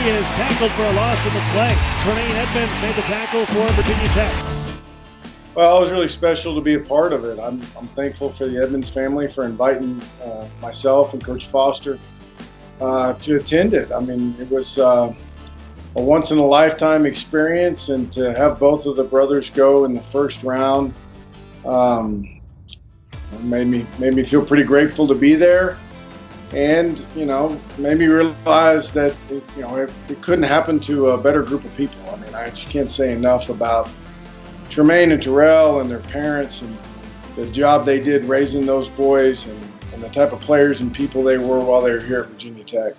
Is tackled for a loss in the play. Tremaine Edmunds made the tackle for Virginia Tech. Well, it was really special to be a part of it. I'm, I'm thankful for the Edmunds family for inviting uh, myself and Coach Foster uh, to attend it. I mean, it was uh, a once in a lifetime experience, and to have both of the brothers go in the first round um, made me made me feel pretty grateful to be there, and you know made me realize that it, you know it, it couldn't happen to a better group of people. I mean, I just can't say enough about Tremaine and Terrell and their parents and the job they did raising those boys and, and the type of players and people they were while they were here at Virginia Tech.